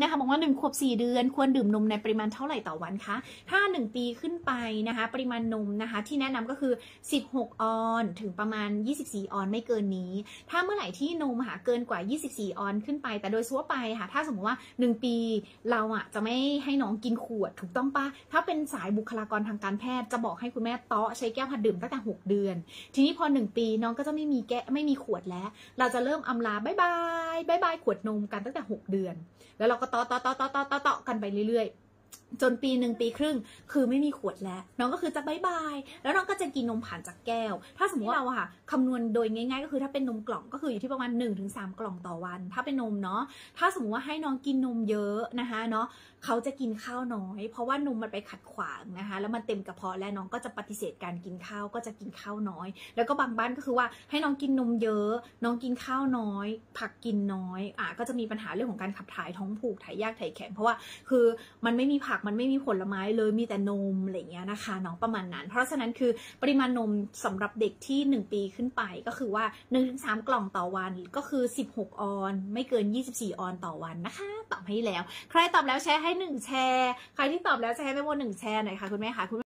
นะคะบอกว่า1ขวบ4 เดือน ควรดื่มนมในปริมาณเท่าไหร่ต่อวันคะ ถ้า 1 ปีขึ้นไปนะคะ ปริมาณนมนะคะ ที่แนะนำก็คือ 16 ออนถึงประมาณ 24 ออนไม่เกินนี้ ถ้าเมื่อไหร่ที่นมหาเกินกว่า 24 ออนขึ้นไป แต่โดยทั่วไปค่ะ ถ้าสมมติว่า 1 ปีเราอะจะไม่ให้น้องกินขวดถูกต้องปะถ้าเป็นสายบุคลากรทางการแพทย์จะบอกให้คุณแม่เตาะใช้แก้วหัดดื่มตั้งแต่ 6 เดือน ทีนี้พอ 1 ปีน้องก็จะไม่มีแก้ไม่มีขวดแล้ว เราจะเริ่มอำลา bye bye bye bye ขวดนมกันตั้งแต่ 6 เดือน แล้วเราก็ต่อต่อต่อต่อต่อต่อต่อกันไปเรื่อยๆ จนปีหนึ่งปีครึ่ง คือไม่มีขวดแล้ว น้องก็คือจะ bye bye แล้วน้องก็จะกินนมผ่านจากแก้ว ถ้าสมมติเราอะค่ะคำนวณโดยง่ายๆ ก็คือถ้าเป็นนมกล่องก็คืออยู่ที่ประมาณ 1-3 กล่องต่อวัน ถ้าเป็นนมเนาะถ้าสมมติว่าให้น้องกินนมเยอะนะคะเนาะเขาจะกินข้าวน้อย เพราะว่านมมันไปขัดขวางนะคะแล้วมันเต็มกระเพาะและน้องก็จะปฏิเสธการกินข้าวก็จะกินข้าวน้อย แล้วก็บางบ้านก็คือว่าให้น้องกินนมเยอะ น้องกินข้าวน้อย ผักกินน้อยอะก็จะมีปัญหาเรื่องของการขับถ่ายท้องผูกถ่ายยากถ่ายแข็งเพราะว่าคือมันไม่มีผักมันไม่มีผลไม้เลยมีแต่นมอะไรเงี้ยนะคะน้องประมาณนั้น เพราะฉะนั้นคือปริมาณนมสำหรับเด็กที่ 1 ปีขึ้นไปก็คือว่า 1-3 กล่องต่อวันก็คือ 16 ออน ไม่เกิน 24 ออนต่อวันนะคะ ตอบให้แล้ว ใครตอบแล้วแชร์ให้ 1 แชร์ ใครที่ตอบแล้วแชร์ไปหนึ่งแชร์หน่อยค่ะคุณแม่ค่ะคุณ